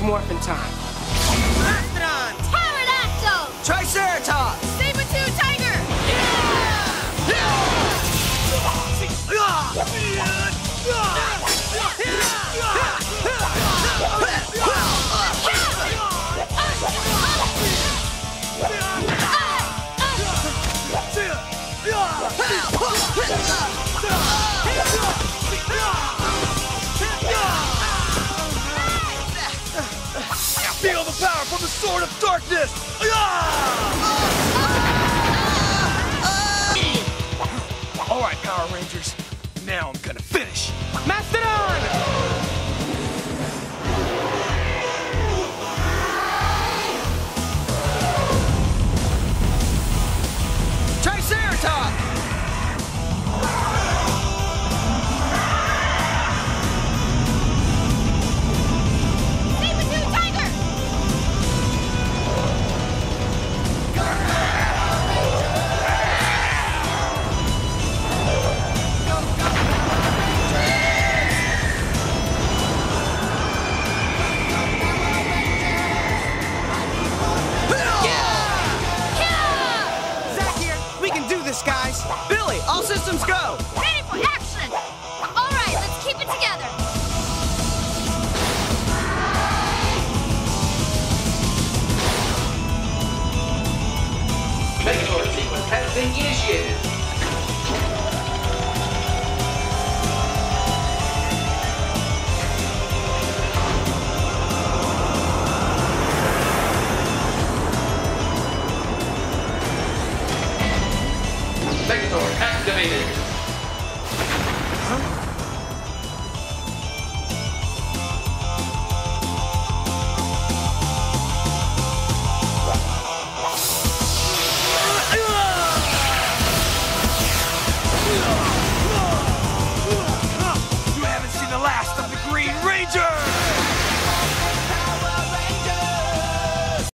It's morphin' time. Mastodon! Pterodactyl! Triceratops! Saber-tooth tiger! Feel power from the Sword of Darkness! All right, Power Rangers. Now I'm gonna finish. Mastodon! This, guys. Billy, all systems go. Ready for action! All right, let's keep it together. Megazord sequence has been initiated. Sector activated.